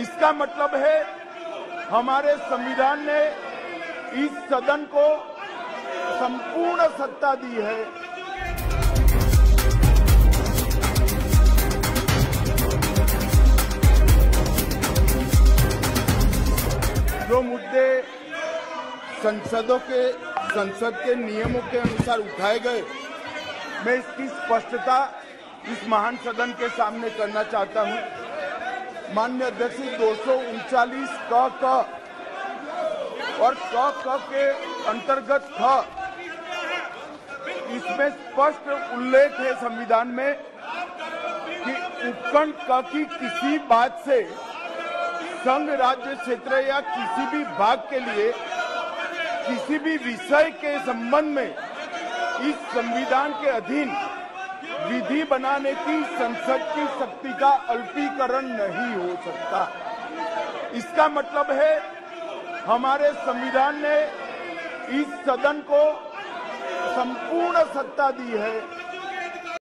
इसका मतलब है हमारे संविधान ने इस सदन को संपूर्ण सत्ता दी है। जो मुद्दे संसदों के, संसद के नियमों के अनुसार उठाए गए, मैं इसकी स्पष्टता इस महान सदन के सामने करना चाहता हूँ। मान्य अध्यक्ष जी, दो क क और क क के अंतर्गत ख। इसमें स्पष्ट उल्लेख है संविधान में कि उपखंड क की किसी बात से संघ, राज्य, क्षेत्र या किसी भी भाग के लिए किसी भी विषय के संबंध में इस संविधान के अधीन विधि बनाने की संसद की शक्ति का अल्पीकरण नहीं हो सकता। इसका मतलब है, हमारे संविधान ने इस सदन को संपूर्ण सत्ता दी है।